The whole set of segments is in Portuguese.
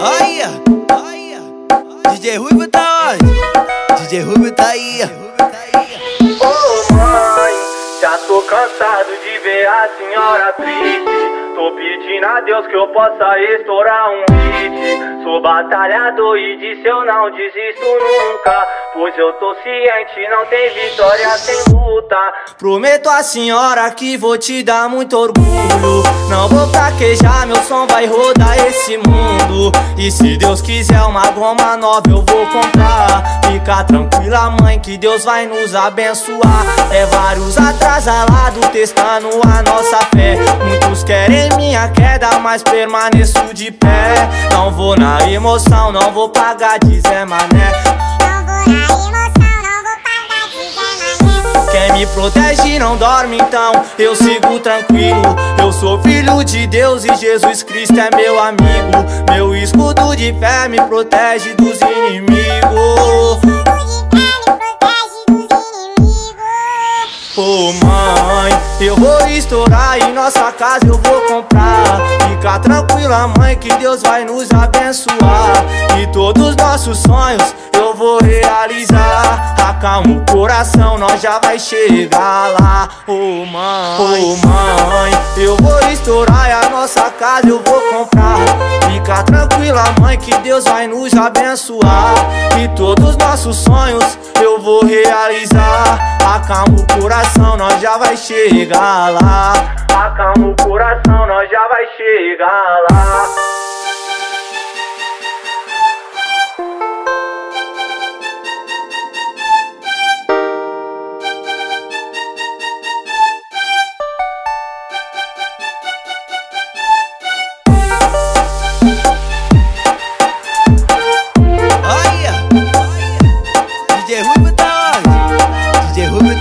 Aí, aí, DJ Ruivo tá onde? DJ Ruivo tá aí. Ô mãe, já tô cansado de ver a senhora triste. Tô pedindo a Deus que eu possa estourar um hit. Sou batalhador e disse eu não desisto nunca. Pois eu tô ciente, não tem vitória sem luta. Prometo à senhora que vou te dar muito orgulho. Não vou fraquejar, meu som vai rodar esse mundo. E se Deus quiser uma goma nova, eu vou comprar. Fica tranquila, mãe, que Deus vai nos abençoar. É vários atrasalados testando a nossa fé. Muitos querem minha queda, mas permaneço de pé. Não vou na emoção, não vou pagar de Zé Mané. Quem me protege não dorme, então eu sigo tranquilo. Eu sou filho de Deus e Jesus Cristo é meu amigo. Meu escudo de fé me protege dos inimigos. Ô mãe, eu vou estourar e nossa casa eu vou comprar. Fica tranquila, mãe, que Deus vai nos abençoar. E todos os nossos sonhos eu vou realizar. Acalma o coração, nós já vai chegar lá. Ô mãe, ô mãe, eu vou estourar e a nossa casa eu vou comprar. Fica tranquila, mãe, que Deus vai nos abençoar. E todos os nossos sonhos eu vou realizar. Acalma o coração, nós já vai chegar lá. Acalma o coração, nós já vai chegar lá.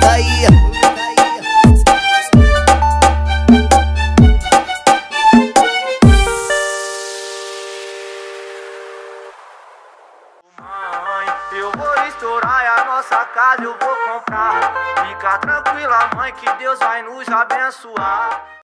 Mãe, eu vou estourar a nossa casa eu vou comprar. Fica tranquila, mãe, que Deus vai nos abençoar.